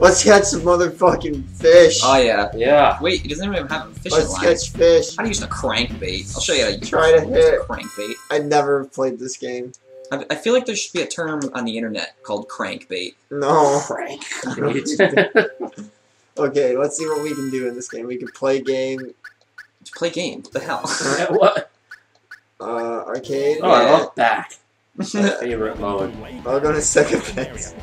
Let's catch some motherfucking fish. Oh yeah. Yeah. Wait, he doesn't even have a fishing Let's line. catch fish. How do you use a crankbait? I'll show you how to use Try to hit. a crankbait. I never played this game. I, I feel like there should be a term on the internet called crankbait. No. Frank. Okay, let's see what we can do in this game. We can play game, Just play game? What the hell? what? uh, arcade. Oh, I love back. My favorite mode. I'll go to second base.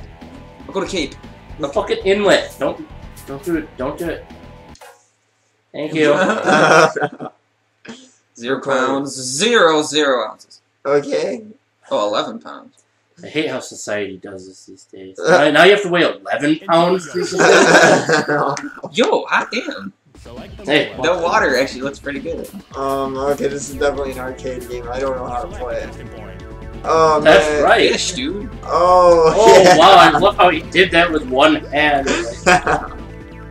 I'll go to Cape. The fucking inlet. Don't don't do it. Don't do it. Thank you. Zero pounds, zero, zero ounces. okay. Oh, 11 pounds. I hate how society does this these days. Now, now you have to weigh 11 pounds. Yo, hot damn. Hey, The water actually looks pretty good. um, okay, this is definitely an arcade game. I don't know how to play it. Oh, man. That's right. Fish, dude. Oh, Oh yeah. wow! I love how he did that with one hand.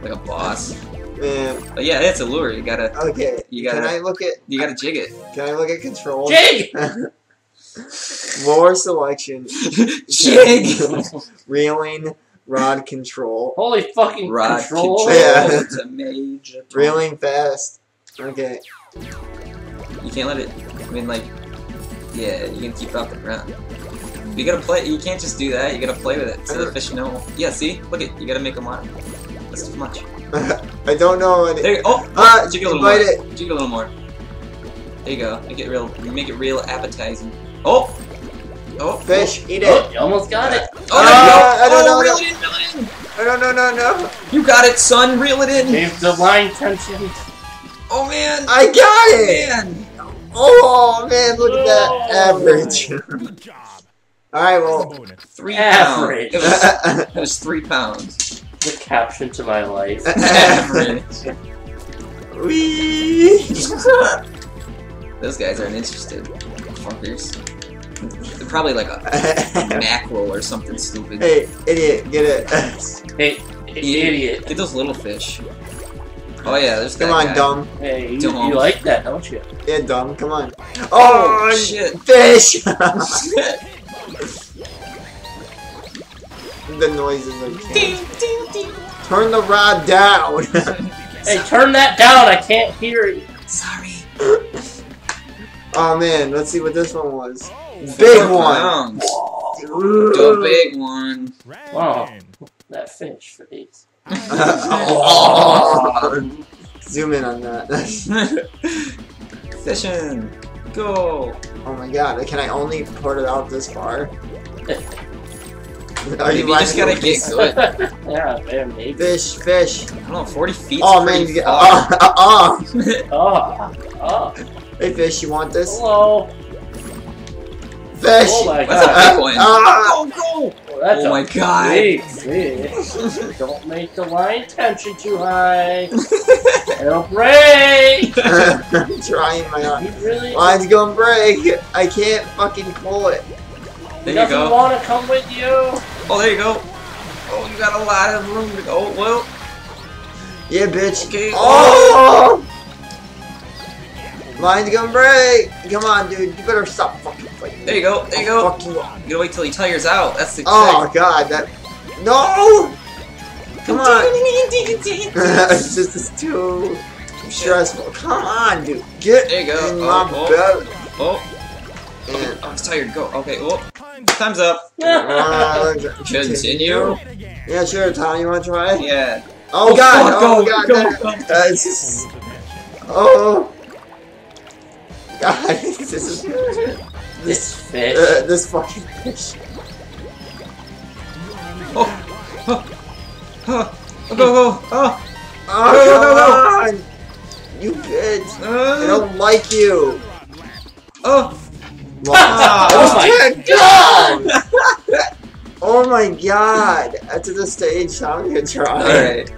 Like a boss. man. But yeah, it's a lure. You gotta, Okay. You gotta- can I look at you gotta jig it. Can I look at controls? Jig. Lure selection, jig! reeling, rod control, Holy fucking Rod control! control. Yeah. It's a major. reeling fast. Okay. You can't let it. I mean, like, yeah, you can keep it off the ground. You gotta play. You can't just do that. You gotta play with it so the fish know. Yeah, see, look it. You gotta make them laugh. That's too much. I don't know. Any- There. You, oh, Ah, jig it a little bite more. Jig it a little more. There you go. Make it real. Make it real appetizing. Oh. Oh. Fish, eat Oh, it. you almost got it. Oh, there Ah, I don't oh, know, reel no. it in. Reel it in. Oh, no, no, no, no. You got it, son. Reel it in. Gave the line tension. Oh man. I got it. Man. Oh man, look at that average. Good job. All right, well. Three Average. pounds. It was, it was three pounds. The caption to my life. Average. Wee. Those guys aren't interested. Fuckers. They're probably like a, a mackerel or something stupid. hey, idiot, get it. Hey, Yeah. idiot. Get those little fish. Oh yeah, there's Come that on, guy. dumb. Hey, you, Dumb. you like that, don't you? Yeah, dumb. Come on. Oh, Oh, shit. fish. the noises are Ding, can't. ding, ding. Turn the rod down. Hey, turn that down. I can't hear you. Sorry. oh man, let's see what this one was. Big Four one. pounds. The big one. Wow. That fish face. Oh. Zoom in on that. Fishing. Go. oh my god, can I only port it out this far? Are Maybe you just gotta get good. yeah, man, maybe. Fish, fish. I don't know, 40 feet. Oh man, you get. Oh, oh, oh. Oh, oh, Hey fish, you want this? hello. Fish! Oh my That's a god. big. Ah! Go, go. That's Oh my god. big fish. Don't make the line tension too high. It'll break. I'm trying my You hardest. really Line's gonna break. I can't fucking pull it. There you doesn't go. want to come with you. Oh, there you go. Oh, you got a lot of room to go. Well, Yeah, bitch. Okay. Oh! Line's gonna break. Come on, dude. You better stop fucking fighting. there you go. There you I'll go. Fuck you up. You gotta wait till he tires out. That's the Oh trick. god, that. No! Come on. this is too stressful. Come on, dude. Get There you go. in Oh, my oh. belly. Oh, And- oh, I'm tired. Go. Okay. Oh, time's up. Continue. Yeah, sure, Tom. You want to try? Yeah. Oh, Oh, god! fuck, oh god! go, go. uh, oh god! this is This fish. uh, this fucking fish. Oh, oh, oh, go, go. Oh, Oh Go, go, go, come on! You bitch! I uh, don't like you. oh. Wow. Oh my god! oh my god! After the stage, I'm gonna try. All right.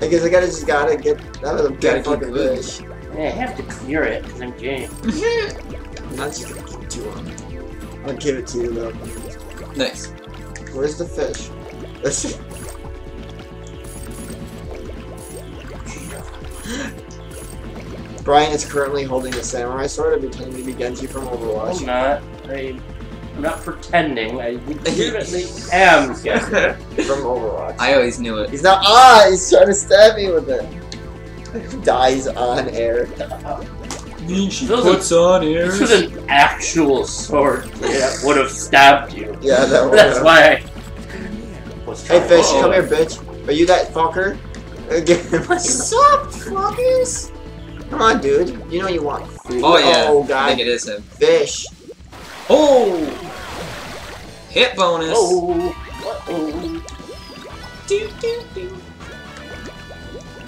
I guess I gotta just gotta get that was a Gotta big fucking fish. Yeah, I have to clear it because I'm game. I'm not just gonna give it to him. I'll give it to you though. Nice. Where's the fish? Let's Brian is currently holding a samurai sword and pretending to be Genji from Overwatch. I'm Overwatch. not. I I'm not pretending. I legitimately am Gecko. From Overwatch. I always knew it. He's not ah, he's trying to stab me with it. Dies on air. I mean, She Those puts on This was an actual sword that would have stabbed you. Yeah, that one. That's why I was Hey fish, to- come here, bitch. Are you that fucker? Again. What's up, fuckers? Come on, dude. You know you want food. Oh yeah, Oh god. I think it is him. Fish. Oh, hit bonus. Oh, oh. Do, do, do.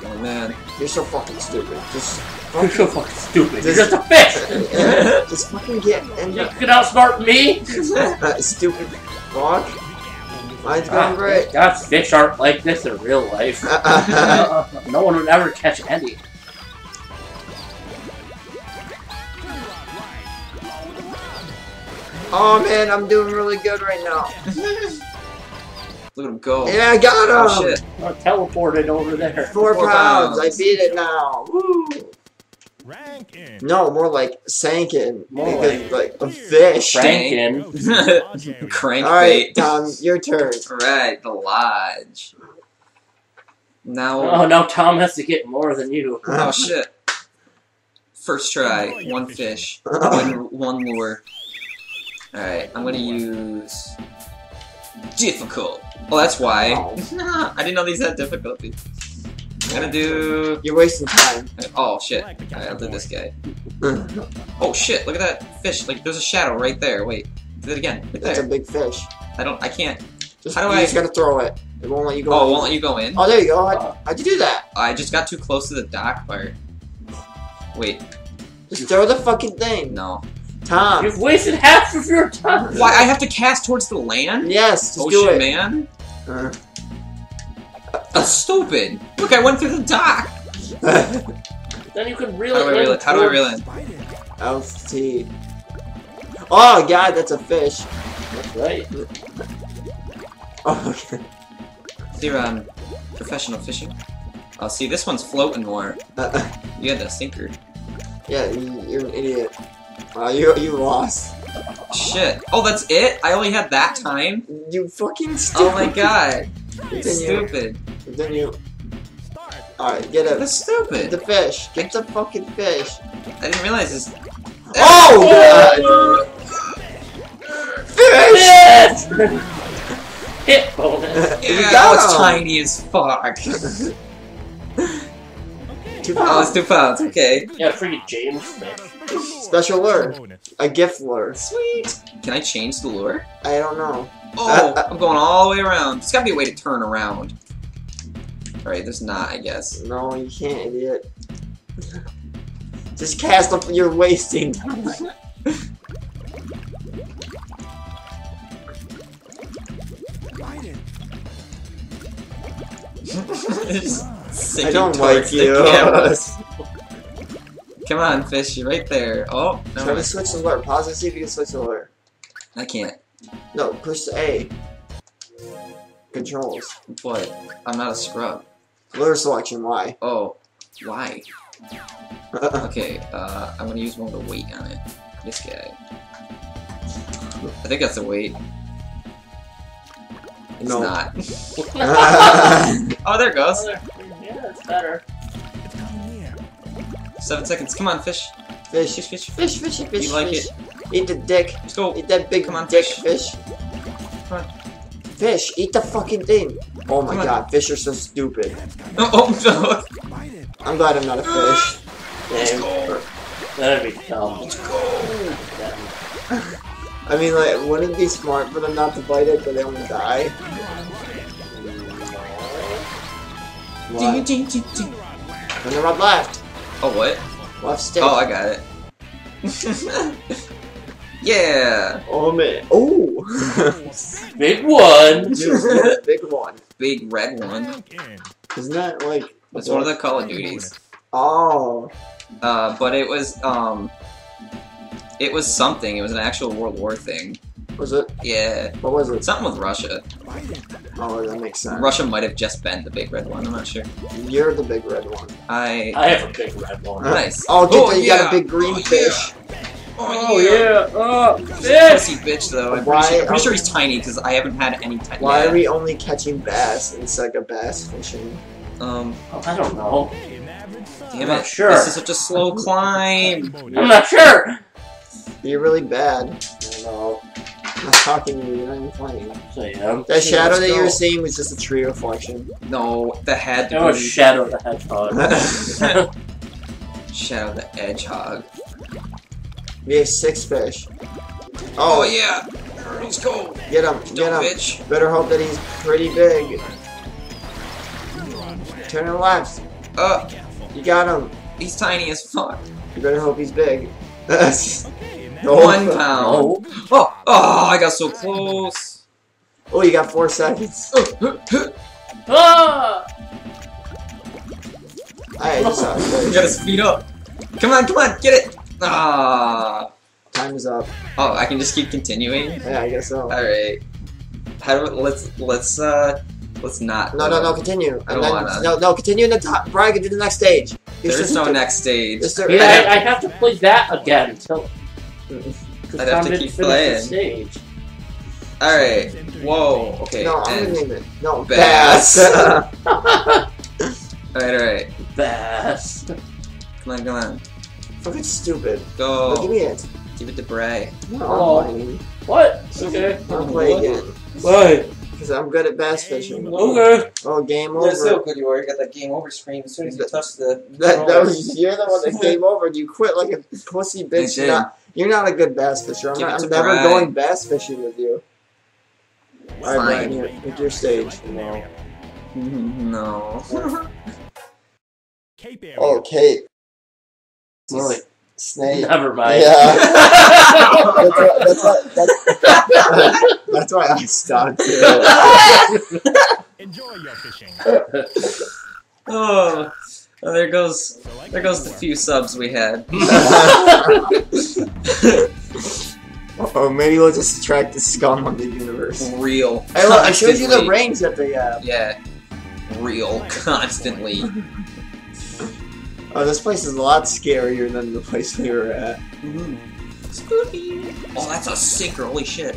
Oh man. You're so fucking stupid. Just You're so fucking stupid. You're just a fish. just fucking get and You can outsmart me. stupid fuck. Mine's going great. God, fish aren't like this in real life. no one would ever catch any. oh man, I'm doing really good right now. Look at him go. Yeah, I got oh, him. Oh shit. I'm teleported over there. Four, Four pounds. pounds. I beat it now. Woo. Rank in. No, more like sankin. More because like a fish. Franken. Crankbait. All right, Tom, your turn. Alright, the lodge. Now. Oh, now Tom has to get more than you. Oh shit. First try, one fish, one, one lure. Alright, I'm gonna use difficult. Oh, that's why. Oh, I didn't know these had difficulty. I'm gonna do. you're wasting time. Oh shit. Alright, I'll do this guy. Uh-huh. Oh shit, look at that fish. Like, there's a shadow right there. Wait, do it again. Right That's a big fish. I don't. I can't. Just, How do I- just gotta throw it. It won't let you go. Oh, it won't let you go in? Oh, there you go. How'd, how'd you do that? I just got too close to the dock part. Wait, Just throw the fucking thing. no. Tom. You've wasted half of your time. Why? I have to cast towards the land? Yes, just Ocean do it. man? Uh, That's stupid. Look, I went through the dock. Then you can reel How do I it reel in it? How do I reel towards- it? LT. Oh god, that's a fish. That's right. Oh, okay. You're um, professional fishing. Oh, see, this one's floating more. Uh, You had the sinker. yeah, you're an idiot. Wow, you you lost. Shit. Oh, that's it? I only had that time? You fucking stupid. Oh my god. Continue. Stupid. Continue. Alright, get it. That's Get stupid. the fish. Get the fucking fish. I didn't realize this. Oh, oh! god! Fish! Yes! Hit bonus. You Yeah, got it's him. tiny as fuck. Two Oh, it's pounds. two pounds. Okay. Yeah, freaking James fish. Special lure. A gift lure. Sweet. Can I change the lure? I don't know. Oh, Uh, I'm going all the way around. There's gotta be a way to turn around. Alright, there's not, I guess. No, you can't, idiot. Just cast up. You're wasting time. I don't like you. Come on, fish, you're right there. Oh, no, Try to switch the lure. Pause and see if you can switch the lure. I can't. No, push the A. Controls. What? I'm not a scrub. Lure selection, why? Oh, why? Okay, uh, I'm gonna use one with a weight on it. This guy. I think that's a weight. It's No. not. oh, Oh, there it goes. yeah, it's better. Seven seconds. Come on, fish. fish, Fish, fish. fish, fishy, fish, You like fish. Eat the dick. Let's go. Eat that big Come on, dick fish. fish. Come on. Fish, eat the fucking thing. Oh my god, fish are so stupid. Oh, oh no. I'm glad I'm not a ah. fish. Damn. That'd be dumb. Let's go. I mean, like, wouldn't it be smart for them not to bite it, but they only die? What? Ding, ding, ding, ding. Turn the rod left. Oh, what? Left stick. Oh, I got it. yeah. Oh man. Oh. Big one. Dude, big one. Big red one. Isn't that like? It's one of the Call of Duties. Oh. Uh, but it was, um... It was something. It was an actual World War thing. Was it? Yeah. What was it? Something with Russia. Oh, that makes sense. Russia might have just been the big red one. I'm not sure. You're the big red one. I... I have a big red one. Nice. Oh, get Oh, you yeah. got a big green Oh, fish. Oh yeah. Oh, Pussy fish. bitch though. I'm Why- pretty, sure, I'm pretty sure he's tiny because I haven't had any tiny. Why yeah. are we only catching bass instead of bass fishing? Um, Oh, I don't know. damn I'm not it. sure. This is such a slow climb. I'm not sure. You're really bad. I don't know. I'm not talking to you, you're not even playing. So yeah. That shadow that you were seeing was just a tree reflection. No, the had to was Shadow the Hedgehog. Shadow the Hedgehog. We have six fish. Oh Oh, yeah, let's go. get him, Don't get him. bitch. Better hope that he's pretty big. Turn to the left. Uh, You got him. he's tiny as fuck. You better hope he's big. One oh, pound. Oh, oh, I got so close. oh, you got four seconds. ah! I just saw a You gotta speed up. Come on, come on, get it. Ah. Time is up. Oh, I can just keep continuing. Yeah, I guess so. All right. How do we, let's let's uh let's not. No, no, no, continue. I don't then, wanna. no, no, continue in the top. Brian, get to the next stage. You're There's just- no next stage. just a- Yeah, I, I have to play that again until. I'd have to keep playing. The stage. All right. Whoa. Okay. No, I'm and- gonna name it. No, Bass. bass. All right. All right. Bass. Come on. Come on. Fucking stupid. Oh, give me it. Give it to Bray. No, Oh. I'm playing. What? Okay. I'll play again. Why? Because I'm good at bass fishing. Okay. Oh, game over. good you are. You got that game over screen as soon as you touch the. That, that was you're the one that game over. and You quit like a pussy bitch. I You're did. not, you're not a good bass fisher. I'm, not, I'm never Brian. going bass fishing with you. Alright, Fine. Brian, here, with your stage. No. No. Cape area. Oh, Kate. Really? Snake. Never mind. Yeah. that's, why, that's, why, that's, that's why I stopped too. Enjoy your fishing. oh. Oh, there goes there goes the few subs we had. oh, maybe we'll just attract the scum of the universe. Real. Look, I showed you the range that they have. Yeah. Real. Constantly. Oh, this place is a lot scarier than the place we were at. Mhm. Spooky. Oh, that's a sinker. Holy shit.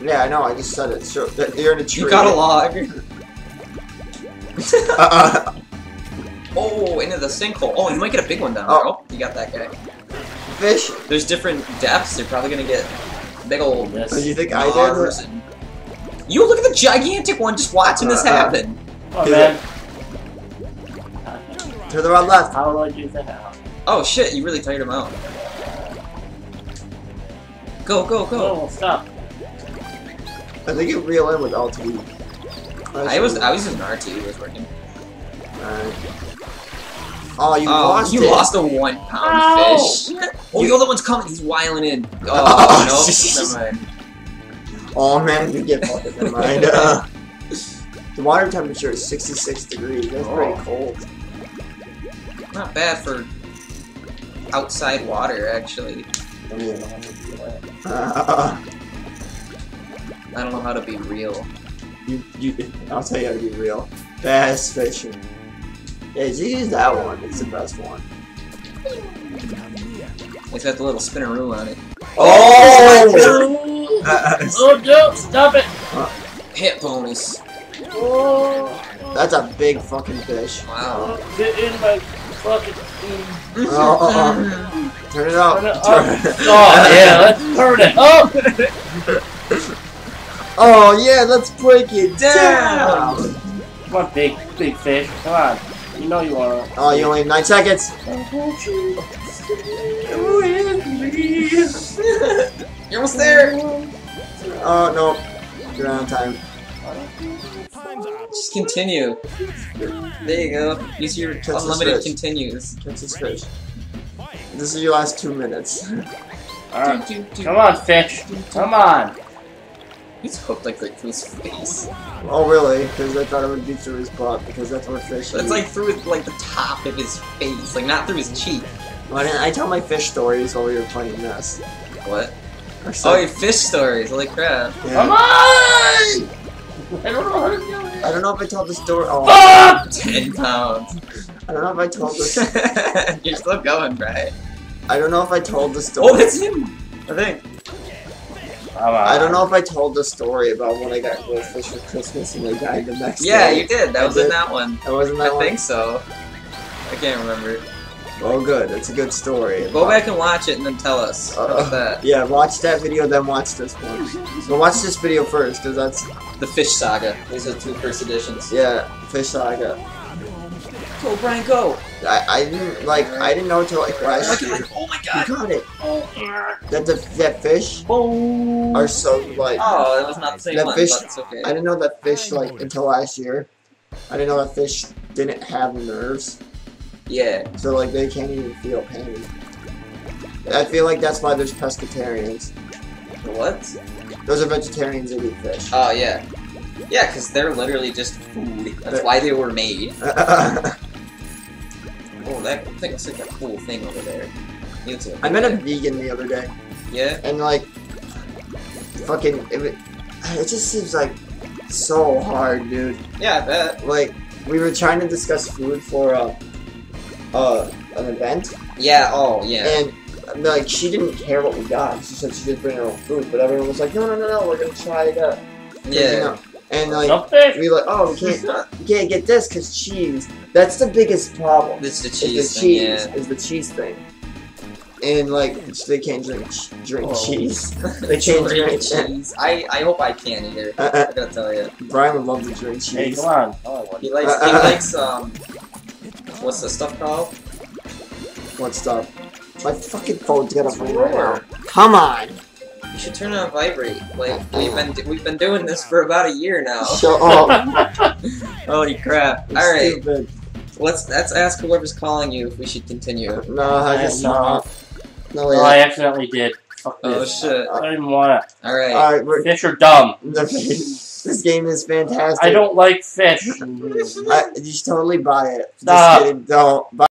Yeah, I know. I just said it. So you're in a tree. You got a log. Uh, Oh, into the sinkhole. Oh, you might get a big one down Oh. there. Oh, you got that guy. fish. There's different depths. You're probably gonna get big old Oh, Yes. you think I logs did? and- You look at the gigantic one just watching this Uh, uh. happen. Oh man. To the right left. How long do I do that? Oh shit, you really tired him out. Go, go, go. Oh, stop. I think it reel in with LT. I was I was using RT, it was working. Alright. Oh, you oh, lost you it. lost a one pound Ow. fish. Oh, the other one's coming. He's wiling in. Oh, Oh, no, Jesus. never mind. Oh man, you get fucking never mind. Uh, the water temperature is 66 degrees. That's pretty Oh. cold. Not bad for outside water, actually. Uh, I don't know how to be real. you, you, I'll tell you how to be real. Bass fishing. Yeah, just use that one. It's the best one. It's got the little spinneroo on it. Oh! Oh no! Stop it! Hit bonus. Oh, That's a big fucking fish. Wow. oh get in my fucking thing. Oh, oh, Turn it up. Turn it Turn. Oh yeah, let's turn it up. Oh yeah, let's break it down. Come on, big, big fish. Come on. You know you are. Oh, you only have nine seconds. You're almost there. Oh no, you're out of time. Just continue. There you go. Use your Catch unlimited fish. continues. Catch this fish. This is your last two minutes. Alright. Come on, fish. Come on. He's hooked like right through his face. Oh really? Because I thought it would be through his butt because that's where fish. But it's eat. like through like the top of his face, like not through his cheek. Why didn't I tell my fish stories while we were playing this? What? Or Oh, something. your fish stories. Holy crap. Come on! I don't know how to do it. I don't know if I told the story. Oh, Fuck! Ten pounds. I don't know if I told this. You're still going, right? I don't know if I told the oh, story. Oh, that's him. I think. I don't know if I told the story about when I got goldfish for Christmas and they died the next Yeah, day. you did. That I was in that one. That wasn't that I one. think so. I can't remember. Oh, good. It's a good story. Go back and watch it and then tell us. Uh, that? Yeah, watch that video, then watch this one. So watch this video first, because that's The Fish Saga. These are two first editions. yeah, Fish Saga. Go, Brian, go! I, I didn't like I didn't know until like last year. Oh my You god! got it. Oh, yeah. That the that fish Oh. are so like Oh, that was not the same That one, fish- but it's okay. I didn't know that fish like until last year. I didn't know that fish didn't have nerves, Yeah. so like they can't even feel pain. I feel like that's why there's pescatarians. What? Those are vegetarians that eat fish. Oh, yeah. Yeah, because they're literally just food. That's They're- why they were made. Oh, that thing looks like a cool thing over there. I met a vegan the other day, Yeah? and like, fucking, it, it just seems like so hard, dude. Yeah, I bet. Like, we were trying to discuss food for uh, uh, an event, Yeah, oh, yeah. and like she didn't care what we got. She said she just bring her own food, but everyone was like, no, no, no, no, we're gonna try it out. You Yeah. know? And like, Something. we were like, oh, we can't, we can't get this because cheese. That's the biggest problem. It's the is cheese the thing, cheese yeah. is the cheese thing. And like they can't drink drink Oh. cheese. They can't Drink drink cheese. I, I hope I can either. Uh, uh, I gotta tell you. Brian would love to drink cheese. Hey, cheese. come on. Oh. He likes, he likes, um, what's the stuff called? What stuff? My fucking phone's gonna ring right now. Come on. You should turn on vibrate. Like, we've been, we've been doing this for about a year now. Shut up. Holy crap. You're Alright, stupid. let's, let's ask whoever's calling you if we should continue. No, I I just not. no. No, wait. Oh, I accidentally did. Fuck Oh this. shit. I didn't wanna. Alright. Alright, we're Fish are dumb. this game is fantastic. I don't like fish. I, you should totally buy it. Just Stop. kidding. Don't. Buy